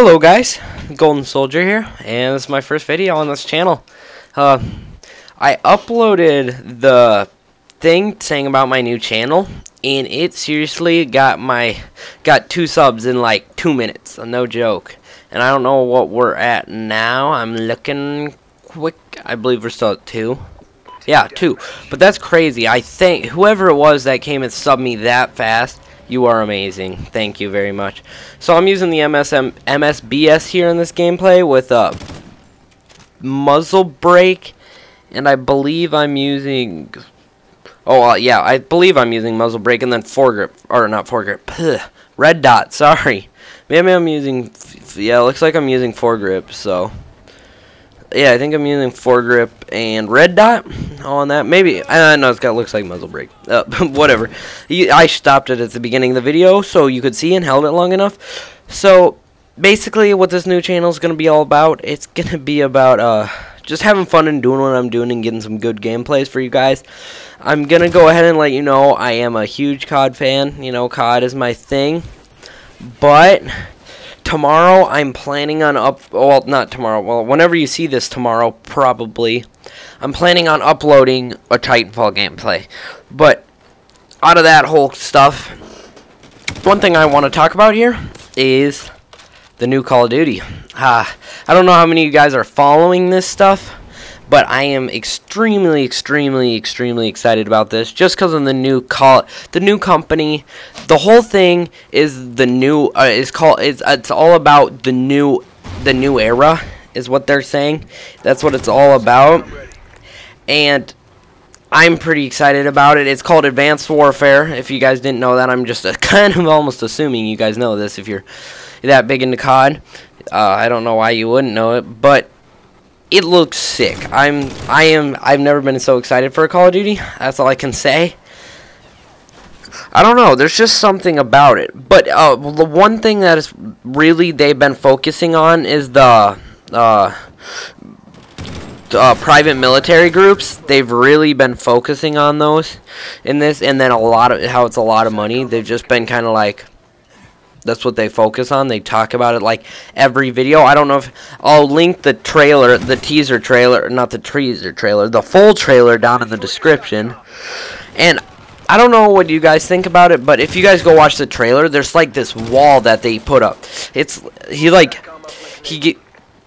Hello guys, Golden Soldier here, and this is my first video on this channel. Uh, I uploaded the thing saying about my new channel, and it seriously got my got two subs in like two minutes, no joke. And I don't know what we're at now. I'm looking quick. I believe we're still at two. Yeah, two. But that's crazy. I think whoever it was that came and subbed me that fast you are amazing. Thank you very much. So I'm using the MSM MSBS here in this gameplay with a muzzle brake, and I believe I'm using. Oh uh, yeah, I believe I'm using muzzle brake and then foregrip or not foregrip. Puh, red dot. Sorry. Maybe I'm using. Yeah, looks like I'm using foregrip. So yeah, I think I'm using foregrip and red dot on that. Maybe I know it's got looks like muzzle brake. Uh, whatever. I stopped it at the beginning of the video so you could see and held it long enough. So basically, what this new channel is gonna be all about, it's gonna be about uh just having fun and doing what I'm doing and getting some good gameplays for you guys. I'm gonna go ahead and let you know I am a huge COD fan. You know, COD is my thing, but tomorrow I'm planning on up well not tomorrow well whenever you see this tomorrow probably I'm planning on uploading a Titanfall gameplay. But out of that whole stuff one thing I want to talk about here is the new Call of Duty. Uh, I don't know how many of you guys are following this stuff but I am extremely, extremely, extremely excited about this just because of the new call, the new company. The whole thing is the new uh, is called. It's it's all about the new, the new era is what they're saying. That's what it's all about, and I'm pretty excited about it. It's called Advanced Warfare. If you guys didn't know that, I'm just kind of almost assuming you guys know this if you're that big into COD. Uh, I don't know why you wouldn't know it, but it looks sick. I'm I am I've never been so excited for a Call of Duty. That's all I can say. I don't know. There's just something about it. But uh, the one thing that is really they've been focusing on is the uh, uh, private military groups. They've really been focusing on those in this, and then a lot of how it's a lot of money. They've just been kind of like that's what they focus on. They talk about it like every video. I don't know if I'll link the trailer, the teaser trailer, not the teaser trailer, the full trailer down in the description. And I don't know what you guys think about it, but if you guys go watch the trailer, there's like this wall that they put up. It's he like he get,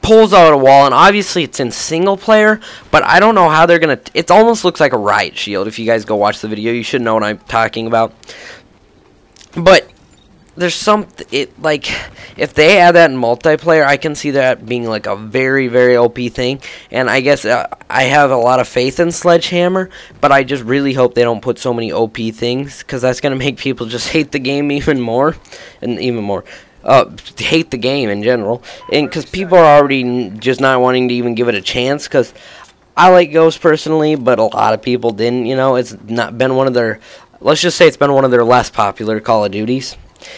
pulls out a wall, and obviously it's in single player, but I don't know how they're gonna. It almost looks like a riot shield. If you guys go watch the video, you should know what I'm talking about. But there's some it like if they add that in multiplayer I can see that being like a very very OP thing. And I guess uh, I have a lot of faith in Sledgehammer but I just really hope they don't put so many OP things cuz that's going to make people just hate the game even more and even more uh, hate the game in general. And cuz people are already just not wanting to even give it a chance cuz I like Ghost personally but a lot of people didn't you know? It's not been one of their let's just say it's been one of their less popular Call of Duties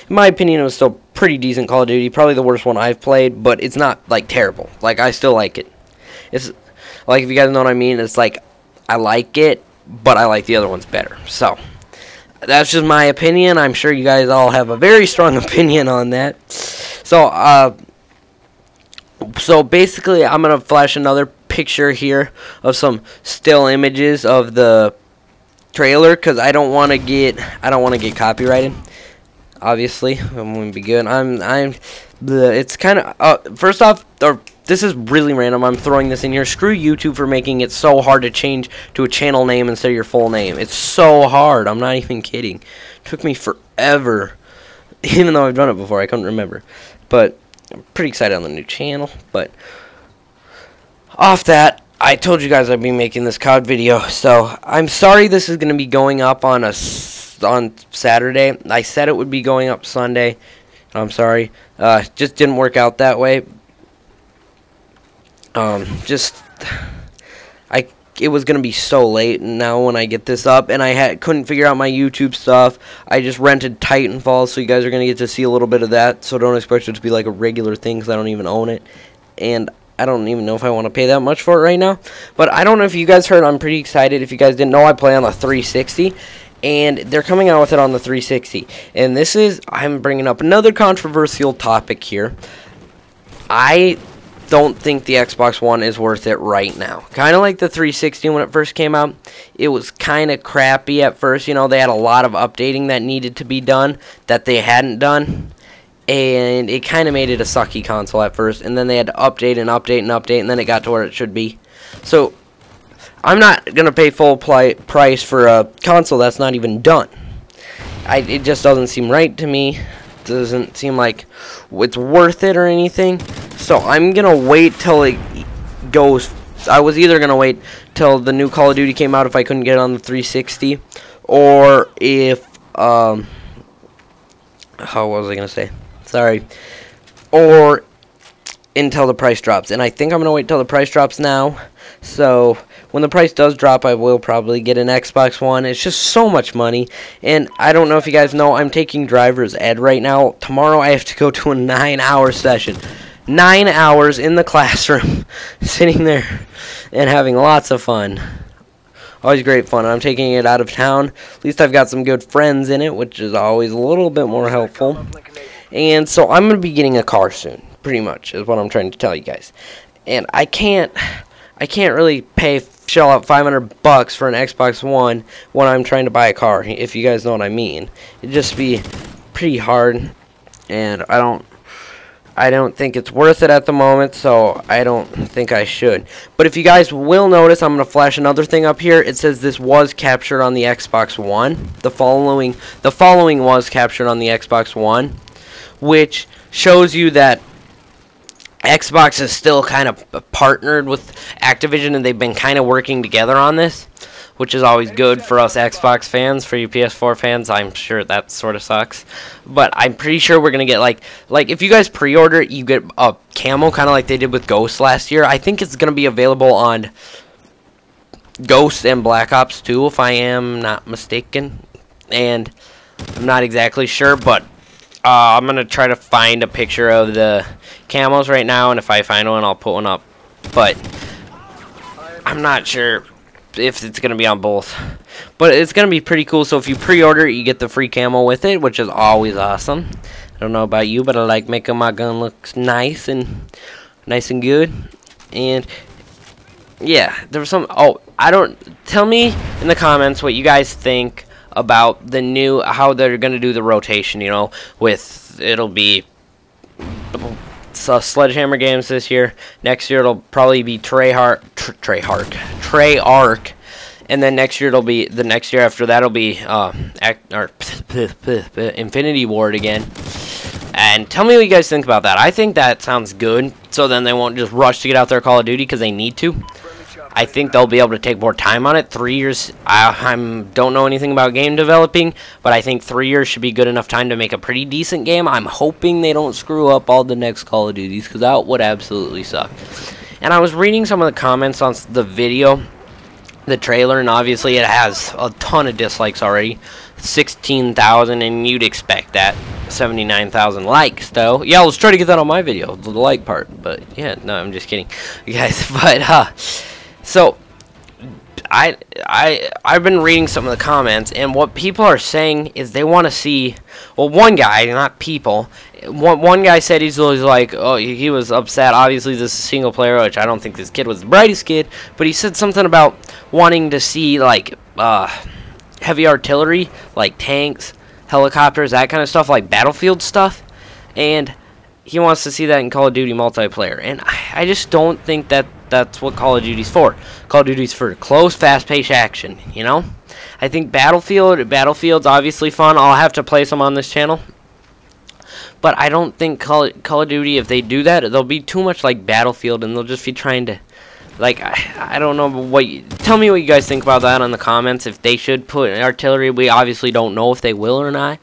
in my opinion, it was still pretty decent Call of Duty. Probably the worst one I've played, but it's not like terrible. Like I still like it. It's like if you guys know what I mean. It's like I like it, but I like the other ones better. So that's just my opinion. I'm sure you guys all have a very strong opinion on that. So uh, so basically, I'm gonna flash another picture here of some still images of the trailer because I don't want to get I don't want to get copyrighted obviously. I'm going to be good. I'm, I'm, bleh, it's kind of, uh, first off, or, this is really random. I'm throwing this in here. Screw YouTube for making it so hard to change to a channel name instead of your full name. It's so hard. I'm not even kidding. It took me forever. Even though I've done it before, I couldn't remember. But I'm pretty excited on the new channel. But off that, I told you guys I'd be making this COD video. So I'm sorry this is going to be going up on a on Saturday. I said it would be going up Sunday. I'm sorry. Uh, just didn't work out that way. Um, just I it was gonna be so late now when I get this up, and I had couldn't figure out my YouTube stuff. I just rented Titanfall, so you guys are gonna get to see a little bit of that. So don't expect it to be like a regular thing, because I don't even own it, and I don't even know if I want to pay that much for it right now. But I don't know if you guys heard. I'm pretty excited. If you guys didn't know, I play on the 360, and they're coming out with it on the 360. And this is, I'm bringing up another controversial topic here. I don't think the Xbox One is worth it right now. Kind of like the 360 when it first came out. It was kind of crappy at first. You know, they had a lot of updating that needed to be done that they hadn't done. And it kind of made it a sucky console at first. And then they had to update and update and update. And then it got to where it should be. So, I'm not going to pay full price for a console that's not even done. I, it just doesn't seem right to me. Doesn't seem like it's worth it or anything. So I'm gonna wait till it goes. I was either gonna wait till the new Call of Duty came out if I couldn't get it on the 360, or if um, how was I gonna say? Sorry, or until the price drops. And I think I'm gonna wait till the price drops now. So when the price does drop, I will probably get an Xbox One. It's just so much money. And I don't know if you guys know, I'm taking driver's ed right now. Tomorrow I have to go to a nine-hour session. Nine hours in the classroom, sitting there and having lots of fun. Always great fun. I'm taking it out of town. At least I've got some good friends in it, which is always a little bit more helpful. And so I'm going to be getting a car soon, pretty much, is what I'm trying to tell you guys. And I can't I can't really pay shell out 500 bucks for an Xbox One when I'm trying to buy a car, if you guys know what I mean. It'd just be pretty hard, and I don't I don't think it's worth it at the moment, so I don't think I should. But if you guys will notice, I'm going to flash another thing up here. It says this was captured on the Xbox One. The following the following was captured on the Xbox One, which shows you that Xbox is still kind of partnered with Activision and they've been kind of working together on this, which is always good for us Xbox fans. For you PS4 fans, I'm sure that sort of sucks. But I'm pretty sure we're going to get like like if you guys pre-order, you get a camo kind of like they did with Ghost last year. I think it's going to be available on Ghost and Black Ops 2 if I am not mistaken. And I'm not exactly sure, but Uh, I'm going to try to find a picture of the camels right now, and if I find one, I'll put one up. But I'm not sure if it's to be on both. But it's to be pretty cool. So if you pre-order you get the free camel with it, which is always awesome. I don't know about you, but I like making my gun look nice and nice and good. And yeah, there was some. Oh, I don't. Tell me in the comments what you guys think about the new how they're gonna do the rotation. You know, with it'll be Sledgehammer games this year. Next year it'll probably be Treyarch, Treyarch, Treyarch, and then next year it'll be the next year after that'll be uh, act, or Infinity Ward again. And tell me what you guys think about that. I think that sounds good. So then they won't just rush to get out their Call of Duty because they need to. I think they'll be able to take more time on it. Three years, I I'm, don't know anything about game developing, but I think three years should be good enough time to make a pretty decent game. I'm hoping they don't screw up all the next Call of Duties, because that would absolutely suck. And I was reading some of the comments on the video, the trailer, and obviously it has a ton of dislikes already. 16,000, and you'd expect that. 79,000 likes, though. Yeah, let's try to get that on my video, the like part. But, yeah, no, I'm just kidding. You guys, but, uh... So, I I I've been reading some of the comments, and what people are saying is they want to see. Well, one guy, not people. One one guy said he's always like, oh, he was upset. Obviously, this is single player, which I don't think this kid was the brightest kid. But he said something about wanting to see like uh, heavy artillery, like tanks, helicopters, that kind of stuff, like battlefield stuff, and he wants to see that in Call of Duty multiplayer. And I, I just don't think that that's what Call of Duty's for. Call of Duty's for close, fast-paced action, you know? I think Battlefield, Battlefield's obviously fun. I'll have to play some on this channel. But I don't think Call, Call of Duty, if they do that, they'll be too much like Battlefield, and they'll just be trying to, like, I, I don't know what, you, tell me what you guys think about that in the comments, if they should put artillery, we obviously don't know if they will or not,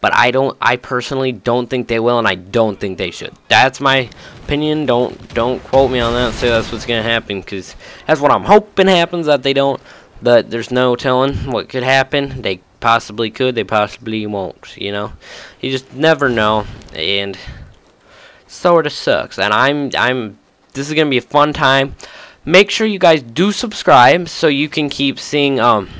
but I don't, I personally don't think they will, and I don't think they should. That's my opinion. Don't don't quote me on that. Say that's what's gonna happen, because that's what I'm hoping happens. That they don't. But there's no telling what could happen. They possibly could. They possibly won't. You know, you just never know, and sort of sucks. And I'm I'm. This is gonna be a fun time. Make sure you guys do subscribe so you can keep seeing um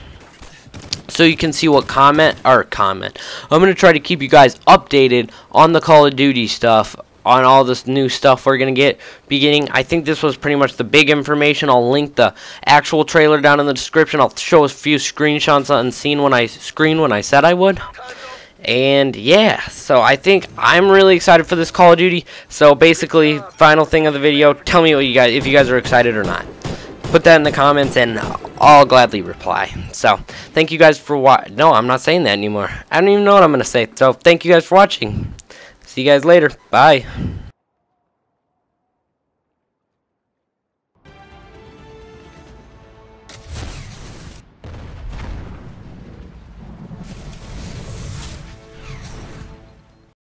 so you can see what comment or comment. I'm going to try to keep you guys updated on the Call of Duty stuff on all this new stuff we're gonna get beginning. I think this was pretty much the big information. I'll link the actual trailer down in the description. I'll show a few screenshots on scene when I screen when I said I would. And yeah, so I think I'm really excited for this Call of Duty. So basically, final thing of the video, tell me what you guys if you guys are excited or not. Put that in the comments and I'll gladly reply. So, thank you guys for watching. No, I'm not saying that anymore. I don't even know what I'm going to say. So, thank you guys for watching. See you guys later. Bye.